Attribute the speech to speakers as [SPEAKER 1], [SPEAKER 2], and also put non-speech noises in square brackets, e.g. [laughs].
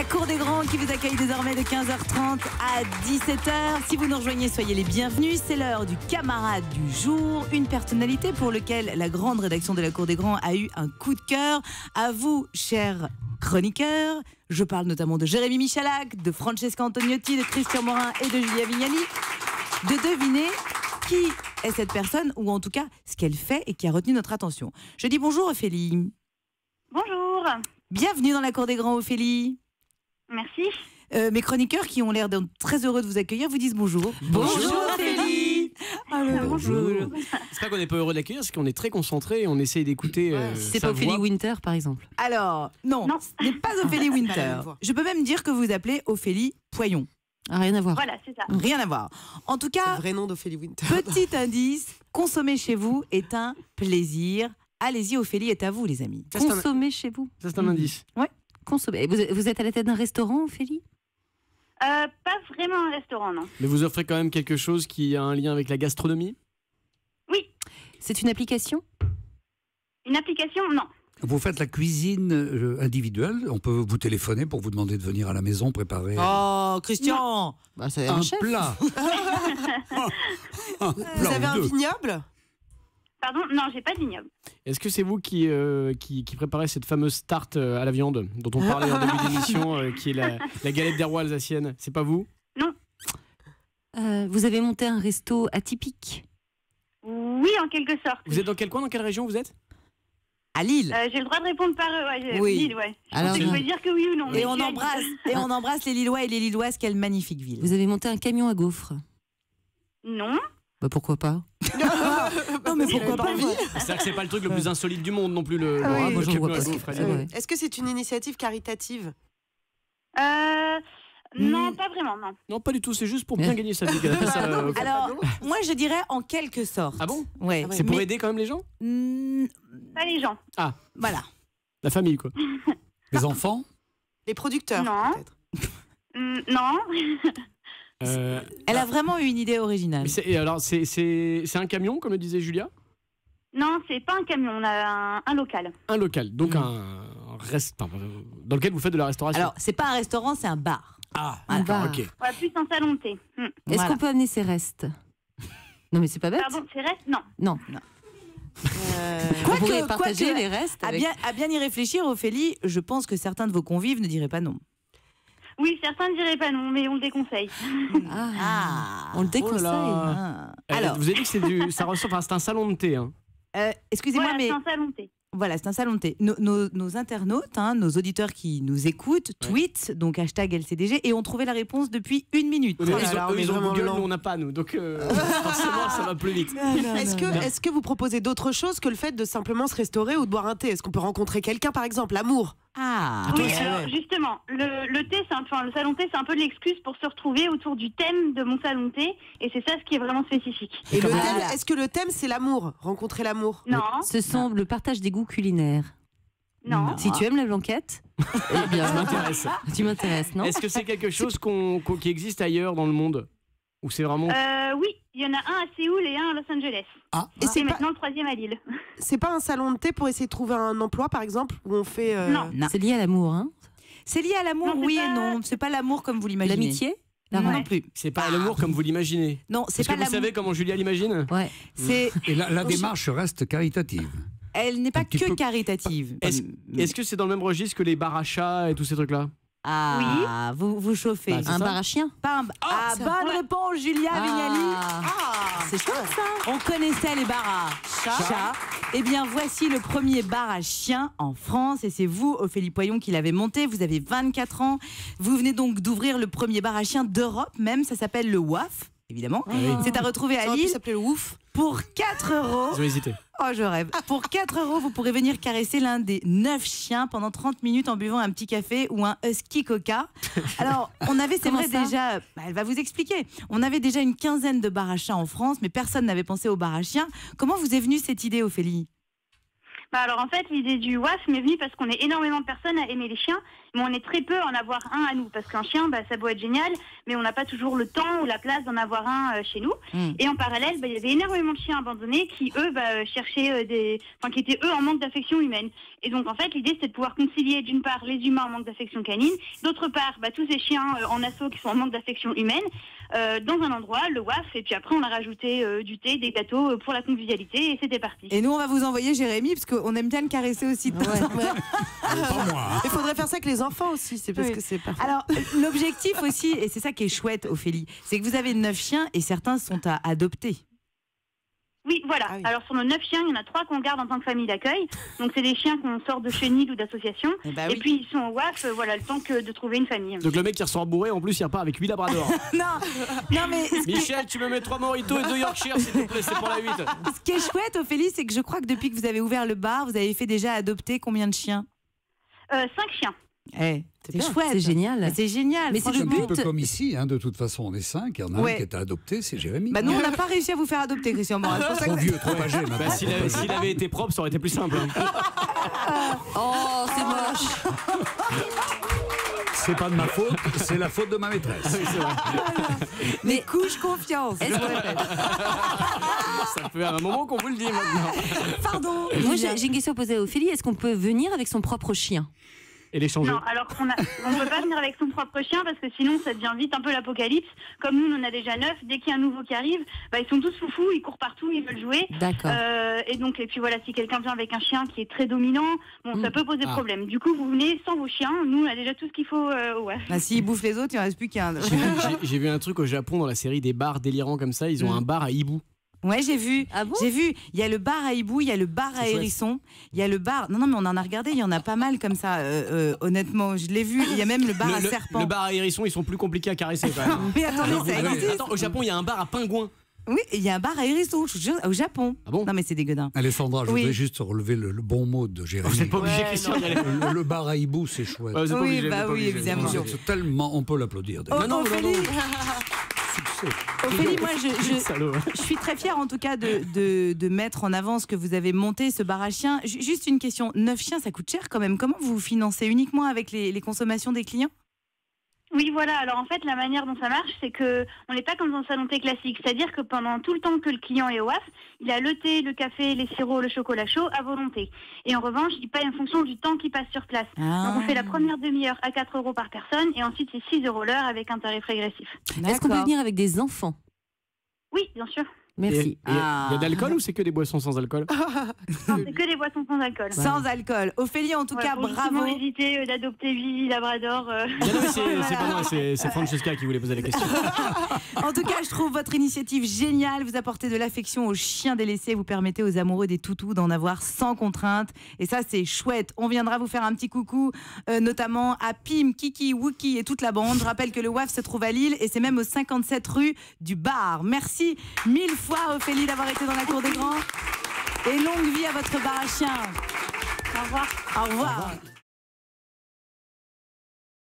[SPEAKER 1] La Cour des Grands qui vous accueille désormais de 15h30 à 17h. Si vous nous rejoignez, soyez les bienvenus. C'est l'heure du camarade du jour, une personnalité pour laquelle la grande rédaction de la Cour des Grands a eu un coup de cœur. À vous, chers chroniqueurs. Je parle notamment de Jérémy Michalak, de Francesca Antoniotti, de Christian Morin et de Julia Vignali. De deviner qui est cette personne, ou en tout cas ce qu'elle fait et qui a retenu notre attention. Je dis bonjour Ophélie.
[SPEAKER 2] Bonjour.
[SPEAKER 1] Bienvenue dans la Cour des Grands Ophélie.
[SPEAKER 2] Merci.
[SPEAKER 1] Euh, mes chroniqueurs qui ont l'air d'être très heureux de vous accueillir vous disent bonjour.
[SPEAKER 3] Bonjour, Ophélie.
[SPEAKER 1] Alors,
[SPEAKER 3] Bonjour. C'est pas qu'on n'est pas heureux de l'accueillir, c'est qu'on est très concentré et on essaye d'écouter. euh,
[SPEAKER 4] C'est pas Ophélie
[SPEAKER 3] voix.
[SPEAKER 4] Winter, par exemple.
[SPEAKER 1] Alors, non,
[SPEAKER 2] Non.
[SPEAKER 1] ce n'est pas Ophélie
[SPEAKER 5] la
[SPEAKER 1] Winter. Je peux même dire que vous appelez Ophélie Poyon.
[SPEAKER 4] Ah, rien à voir.
[SPEAKER 2] Voilà, c'est ça.
[SPEAKER 1] Rien à voir. En tout
[SPEAKER 5] C'est
[SPEAKER 1] cas,
[SPEAKER 5] le vrai nom d'Ophélie Winter.
[SPEAKER 1] petit [laughs] indice, consommer chez vous est un plaisir. Allez-y, Ophélie est à vous, les amis.
[SPEAKER 3] Ça, c'est un-
[SPEAKER 4] Consommer chez vous.
[SPEAKER 3] ça, c'est un indice.
[SPEAKER 4] Consommer. Vous, vous êtes à la tête d'un restaurant, Ophélie?
[SPEAKER 2] Euh, pas vraiment un restaurant, non.
[SPEAKER 3] Mais vous offrez quand même quelque chose qui a un lien avec la gastronomie?
[SPEAKER 2] Oui,
[SPEAKER 4] C'est une application?
[SPEAKER 2] Une application, non.
[SPEAKER 6] Vous faites la cuisine euh, individuelle. On peut vous téléphoner pour vous demander de venir à la maison préparer
[SPEAKER 1] Oh, Christian
[SPEAKER 4] bah,
[SPEAKER 6] un,
[SPEAKER 4] un chef.
[SPEAKER 6] plat. [laughs] [laughs] Un
[SPEAKER 5] Vous
[SPEAKER 6] plat
[SPEAKER 5] avez un vignoble?
[SPEAKER 2] Pardon, non, j'ai pas de vignoble.
[SPEAKER 3] Est-ce que c'est vous qui, euh, qui, qui préparez cette fameuse tarte euh, à la viande dont on parlait en début [laughs] d'émission, euh, qui est la, la galette des rois alsacienne? C'est pas vous?
[SPEAKER 4] Euh, vous avez monté un resto atypique?
[SPEAKER 2] Oui, en quelque sorte.
[SPEAKER 3] Vous êtes dans quel coin Dans quelle région vous êtes?
[SPEAKER 1] À Lille.
[SPEAKER 2] Euh, j'ai le droit de répondre par euh, ouais,
[SPEAKER 1] Oui.
[SPEAKER 2] Lille, ouais. Je
[SPEAKER 4] Alors,
[SPEAKER 2] pensais que
[SPEAKER 4] non.
[SPEAKER 2] vous pouvez dire que oui ou non. mais
[SPEAKER 1] Et on
[SPEAKER 2] je
[SPEAKER 1] embrasse, et on embrasse les Lillois et les Lilloises. Quelle magnifique ville.
[SPEAKER 4] Vous avez monté un camion à gaufres.
[SPEAKER 2] Non.
[SPEAKER 4] Bah, pourquoi pas?
[SPEAKER 1] Non, [laughs] [laughs] mais
[SPEAKER 5] Vous avez
[SPEAKER 1] pourquoi
[SPEAKER 5] pas
[SPEAKER 3] C'est-à-dire que c'est pas le truc le plus insolite du monde non plus. Le,
[SPEAKER 1] Ah.
[SPEAKER 5] Est-ce que c'est une initiative caritative
[SPEAKER 2] Euh, non,
[SPEAKER 1] Hmm.
[SPEAKER 2] pas vraiment, non.
[SPEAKER 3] Non, pas du tout, c'est juste pour bien gagner sa vie [laughs] ça. euh,
[SPEAKER 1] Alors, moi, je dirais en quelque sorte.
[SPEAKER 3] Ah bon
[SPEAKER 1] Ouais.
[SPEAKER 5] Ah
[SPEAKER 3] C'est pour
[SPEAKER 1] Mais-
[SPEAKER 3] aider quand même les gens
[SPEAKER 1] Hmm,
[SPEAKER 2] Pas les gens.
[SPEAKER 1] voilà.
[SPEAKER 3] La famille, quoi.
[SPEAKER 6] Les enfants?
[SPEAKER 5] Les producteurs,
[SPEAKER 2] Non.
[SPEAKER 5] peut-être.
[SPEAKER 2] Hmm, non. [laughs]
[SPEAKER 3] Euh,
[SPEAKER 1] Elle a vraiment eu une idée originale.
[SPEAKER 3] et alors, c'est- un camion, comme le disait Julia?
[SPEAKER 2] Non, c'est pas un camion, on a un, un local.
[SPEAKER 3] Un local, donc
[SPEAKER 1] Mm.
[SPEAKER 3] un, un rest- enfin, euh, dans lequel vous faites de la restauration.
[SPEAKER 1] Alors, c'est pas un restaurant, c'est un bar.
[SPEAKER 3] ah,
[SPEAKER 4] Un bar.
[SPEAKER 3] ok.
[SPEAKER 2] Ouais, plus un salon de thé. Hmm.
[SPEAKER 4] Est-ce
[SPEAKER 1] Voilà.
[SPEAKER 4] qu'on peut amener ses restes? Non, mais c'est pas bête.
[SPEAKER 2] Pardon, c'est reste Non.
[SPEAKER 4] Non.
[SPEAKER 5] Euh,
[SPEAKER 4] On
[SPEAKER 1] Quoique-
[SPEAKER 4] pourrait partager les restes.
[SPEAKER 1] À bien, à bien y réfléchir, Ophélie, je pense que certains de vos convives ne diraient pas non.
[SPEAKER 2] Oui, certains ne diraient pas non, mais on le déconseille. [laughs]
[SPEAKER 4] Ah, on le déconseille.
[SPEAKER 1] Ah.
[SPEAKER 3] Euh,
[SPEAKER 1] Alors,
[SPEAKER 3] vous avez dit que c'est du, ça ressemble, enfin, c'est un salon de thé. Hein.
[SPEAKER 1] euh, excusez-moi,
[SPEAKER 2] Voilà,
[SPEAKER 1] mais
[SPEAKER 2] c'est un salon de thé.
[SPEAKER 1] voilà, c'est un salon de thé. Nos, nos- nos internautes, hein, nos auditeurs qui nous écoutent, tweetent, donc hashtag LCDG, et ont trouvé la réponse depuis une minute.
[SPEAKER 3] Ils ont,
[SPEAKER 5] là là, on
[SPEAKER 3] eux, ils ont Google, nous on n'a pas, nous. Donc euh, [laughs] forcément, ça va plus vite.
[SPEAKER 5] Est-ce que, est que vous proposez d'autre chose que le fait de simplement se restaurer ou de boire un thé? Est-ce qu'on peut rencontrer quelqu'un, par exemple, l'amour
[SPEAKER 1] Ah,
[SPEAKER 2] Oui, alors justement, le, le thé, c'est un, enfin, le salon de thé, c'est un peu l'excuse pour se retrouver autour du thème de mon salon de thé, et c'est ça ce qui est vraiment spécifique.
[SPEAKER 5] Et le thème, est-ce que le thème c'est l'amour? Rencontrer l'amour?
[SPEAKER 2] Non,
[SPEAKER 4] Ce sont le partage des goûts culinaires.
[SPEAKER 2] non.
[SPEAKER 1] Non.
[SPEAKER 4] Si tu aimes la blanquette, [laughs] eh bien,
[SPEAKER 3] Ça m'intéresse.
[SPEAKER 4] tu m'intéresses, non?
[SPEAKER 3] Est-ce que c'est quelque chose qu'on- qu'on- qui existe ailleurs dans le monde? Ou c'est vraiment.
[SPEAKER 2] Euh, oui, il y en a un à Séoul et un à Los Angeles.
[SPEAKER 6] Ah,
[SPEAKER 5] Et c'est pas,
[SPEAKER 2] maintenant le troisième à Lille. [laughs]
[SPEAKER 5] c'est pas un salon de thé pour essayer de trouver un emploi, par exemple, où on fait. euh,
[SPEAKER 2] Non.
[SPEAKER 1] Non.
[SPEAKER 4] C'est lié à l'amour, hein
[SPEAKER 1] C'est lié à l'amour, oui
[SPEAKER 2] pas-
[SPEAKER 1] et non. C'est pas l'amour comme vous l'imaginez.
[SPEAKER 4] L'amitié La
[SPEAKER 1] Non,
[SPEAKER 4] rencontre
[SPEAKER 1] non plus.
[SPEAKER 3] C'est pas l'amour comme vous l'imaginez.
[SPEAKER 1] Non, c'est
[SPEAKER 3] Est-ce que
[SPEAKER 1] pas
[SPEAKER 3] vous savez comment Julia l'imagine
[SPEAKER 4] Ouais.
[SPEAKER 1] C'est,
[SPEAKER 6] et la, la démarche reste caritative.
[SPEAKER 1] elle n'est pas que
[SPEAKER 6] peu-
[SPEAKER 1] caritative.
[SPEAKER 3] Est-ce est-ce que c'est dans le même registre que les chats et tous ces trucs-là?
[SPEAKER 1] Ah, vous vous chauffez.
[SPEAKER 3] Bah,
[SPEAKER 4] Un
[SPEAKER 3] ça.
[SPEAKER 4] bar à chien
[SPEAKER 1] Pas un- ah,
[SPEAKER 5] c'est-
[SPEAKER 1] bonne
[SPEAKER 2] ouais.
[SPEAKER 1] réponse, Julia Vignali.
[SPEAKER 5] Ah
[SPEAKER 4] C'est chouette ça
[SPEAKER 1] On connaissait les bars à chats. Eh bien, voici le premier bar à chiens en France. Et c'est vous, Ophélie Poyon, qui l'avez monté. Vous avez 24 ans. Vous venez donc d'ouvrir le premier bar à chiens d'Europe même. Ça s'appelle le WAF, évidemment.
[SPEAKER 3] oui.
[SPEAKER 1] C'est à retrouver
[SPEAKER 5] Ça
[SPEAKER 1] à Lille
[SPEAKER 5] s'appeler le ouf.
[SPEAKER 1] Pour 4 euros.
[SPEAKER 3] Ils ont hésité.
[SPEAKER 1] Oh, je rêve. Pour 4 euros, vous pourrez venir caresser l'un des 9 chiens pendant 30 minutes en buvant un petit café ou un husky coca. [laughs] Alors, on avait, c'est vrai, déjà. bah, elle va vous expliquer. On avait déjà une quinzaine de bars à chiens en France, mais personne n'avait pensé au bar à chiens. Comment vous est venue cette idée, Ophélie?
[SPEAKER 2] Bah alors en fait, l'idée du WAF m'est venue parce qu'on est énormément de personnes à aimer les chiens, mais on est très peu à en avoir un à nous. Parce qu'un chien, bah, ça doit être génial, mais on n'a pas toujours le temps ou la place d'en avoir un euh, chez nous.
[SPEAKER 1] Mm.
[SPEAKER 2] Et en parallèle, bah, il y avait énormément de chiens abandonnés qui, eux, bah, euh, cherchaient euh, des... Enfin, qui étaient, eux, en manque d'affection humaine. Et donc, en fait, l'idée, c'est de pouvoir concilier, d'une part, les humains en manque d'affection canine, d'autre part, bah, tous ces chiens euh, en assaut qui sont en manque d'affection humaine, euh, dans un endroit, le WAF, et puis après, on a rajouté euh, du thé, des gâteaux euh, pour la convivialité, et c'était parti.
[SPEAKER 1] Et nous, on va vous envoyer Jérémy, parce qu'on aime bien le caresser aussi.
[SPEAKER 6] moi. hein.
[SPEAKER 5] Il faudrait faire ça avec les enfants aussi, c'est parce
[SPEAKER 1] Oui.
[SPEAKER 5] que c'est parfait.
[SPEAKER 1] Alors, l'objectif aussi, et c'est ça qui est chouette, Ophélie, c'est que vous avez neuf chiens et certains sont à adopter.
[SPEAKER 2] Oui, voilà.
[SPEAKER 5] Ah oui.
[SPEAKER 2] Alors, sur nos neuf chiens, il y en a trois qu'on garde en tant que famille d'accueil. Donc, c'est des chiens qu'on sort de chenilles ou d'associations.
[SPEAKER 1] Eh bah
[SPEAKER 2] Et puis, ils sont au WAF, euh, voilà, le temps que de trouver une famille.
[SPEAKER 3] Donc le mec qui ressort bourré, en plus il repart avec 8 labradors. [laughs]
[SPEAKER 1] Non, non mais
[SPEAKER 3] Michel, tu me mets 3 moritos et 2 Yorkshire s'il te plaît, c'est pour la 8.
[SPEAKER 1] ce qui est chouette, Ophélie, c'est que je crois que depuis que vous avez ouvert le bar, vous avez fait déjà adopter combien de chiens?
[SPEAKER 2] Euh, cinq chiens.
[SPEAKER 1] Eh, c'est chouette.
[SPEAKER 4] c'est génial.
[SPEAKER 1] C'est génial.
[SPEAKER 4] Mais c'est
[SPEAKER 6] un petit
[SPEAKER 4] but.
[SPEAKER 6] peu comme ici, hein, de toute façon, on est cinq. Il y en a
[SPEAKER 1] Ouais.
[SPEAKER 6] un qui est adopté, c'est Jérémy.
[SPEAKER 1] Bah nous, on [laughs] n'a pas réussi à vous faire adopter, Christian Morin.
[SPEAKER 6] Trop
[SPEAKER 1] que-
[SPEAKER 6] vieux, trop âgé maintenant.
[SPEAKER 3] Bah, s'il avait, été propre, ça aurait été plus simple. hein. [laughs]
[SPEAKER 4] Oh, c'est moche. [laughs]
[SPEAKER 6] C'est pas de ma faute, c'est la faute de ma maîtresse.
[SPEAKER 1] Mais couche confiance.
[SPEAKER 3] Ça fait un moment qu'on vous le dit maintenant.
[SPEAKER 1] Pardon.
[SPEAKER 4] Moi, j'ai une question à poser à Ophélie. Est-ce qu'on peut venir avec son propre chien?
[SPEAKER 3] Et l'échanger.
[SPEAKER 2] Non, alors on a, on peut pas venir avec son propre chien parce que sinon ça devient vite un peu l'apocalypse. Comme nous, on en a déjà neuf. Dès qu'il y a un nouveau qui arrive, bah, ils sont tous foufous, ils courent partout, ils veulent jouer.
[SPEAKER 4] D'accord.
[SPEAKER 2] Euh, et donc, et puis voilà, si quelqu'un vient avec un chien qui est très dominant, bon, ça peut poser
[SPEAKER 3] Ah.
[SPEAKER 2] problème. Du coup, vous venez sans vos chiens. Nous, on a déjà tout ce qu'il faut. Euh, ouais.
[SPEAKER 1] Bah, s'il bouffe les autres, il ne reste plus qu'un.
[SPEAKER 3] J'ai vu, j'ai- j'ai vu un truc au Japon dans la série des bars délirants comme ça. Ils ont
[SPEAKER 1] Mm.
[SPEAKER 3] un bar à hibou.
[SPEAKER 1] Ouais, j'ai vu.
[SPEAKER 4] Ah bon?
[SPEAKER 1] J'ai vu. Il y a le bar à hibou, il y a le bar à hérisson, il y a le bar. Non, non, mais on en a regardé. Il y en a pas mal comme ça. euh, euh, honnêtement, je l'ai vu. Il y a même le bar
[SPEAKER 3] le,
[SPEAKER 1] à
[SPEAKER 3] le-
[SPEAKER 1] serpent.
[SPEAKER 3] le bar à hérisson, ils sont plus compliqués à caresser quand même. [laughs]
[SPEAKER 1] Mais attendez,
[SPEAKER 3] Vous-
[SPEAKER 1] ça
[SPEAKER 3] vous-
[SPEAKER 1] existe.
[SPEAKER 3] Attends, au Japon, il y a un bar à pingouins.
[SPEAKER 1] Oui, il y a un bar à hérisson. au Japon.
[SPEAKER 3] Ah bon?
[SPEAKER 1] Non, mais c'est dégueudin.
[SPEAKER 6] Alessandra, je
[SPEAKER 1] Oui.
[SPEAKER 6] voudrais juste relever le, le bon mot de
[SPEAKER 3] Vous
[SPEAKER 6] Jérémy.
[SPEAKER 3] n'êtes pas obligé, Christian,
[SPEAKER 5] non.
[SPEAKER 6] Le, le bar à hibou, c'est chouette.
[SPEAKER 3] Vous pas
[SPEAKER 1] Oui,
[SPEAKER 3] obligé, vous
[SPEAKER 1] bah oui, évidemment.
[SPEAKER 3] Non, non,
[SPEAKER 6] C'est tellement, on peut l'applaudir. d'ailleurs.
[SPEAKER 1] Oh,
[SPEAKER 3] non, non,
[SPEAKER 1] Ophélie,
[SPEAKER 6] Succès. [laughs]
[SPEAKER 1] Ophélie, [laughs] moi, je, je-
[SPEAKER 3] Salaud.
[SPEAKER 1] je suis très fière en tout cas de, de, de mettre en avant ce que vous avez monté, ce bar à chiens. Ju- Juste une question, neuf chiens, ça coûte cher quand même. Comment vous vous financez uniquement avec les, les consommations des clients?
[SPEAKER 2] Oui, voilà. Alors en fait, la manière dont ça marche, c'est que on n'est pas comme dans un salon thé classique. C'est-à-dire que pendant tout le temps que le client est au WAF, il a le thé, le café, les sirops, le chocolat chaud à volonté. Et en revanche, il paye en fonction du temps qu'il passe sur place. Donc on fait la première demi-heure à 4 euros par personne et ensuite c'est 6 euros l'heure avec un tarif régressif.
[SPEAKER 4] Est-ce qu'on peut venir avec des enfants?
[SPEAKER 2] Oui, bien sûr.
[SPEAKER 4] Merci.
[SPEAKER 3] Il y a-
[SPEAKER 1] Ah.
[SPEAKER 3] y a d'alcool ou c'est que des boissons sans alcool [laughs]
[SPEAKER 2] Non, c'est que des boissons sans alcool.
[SPEAKER 1] Sans alcool. Ophélie, en tout
[SPEAKER 2] Voilà,
[SPEAKER 1] cas, bravo.
[SPEAKER 2] éviter euh, d'adopter 8 labrador. euh. [laughs]
[SPEAKER 3] C'est pas moi, c'est Francesca qui voulait poser la question. [laughs]
[SPEAKER 1] En tout cas, je trouve votre initiative géniale. Vous apportez de l'affection aux chiens délaissés. Vous permettez aux amoureux des toutous d'en avoir sans contrainte. Et ça, c'est chouette. On viendra vous faire un petit coucou, euh, notamment à Pim, Kiki, Wookie et toute la bande. Je rappelle que le WAF se trouve à Lille et c'est même au 57 rue du Bar. Merci mille fois, Ophélie, d'avoir été dans la cour des grands. Et longue vie à votre bar à chiens.
[SPEAKER 2] Au revoir.
[SPEAKER 1] Au revoir.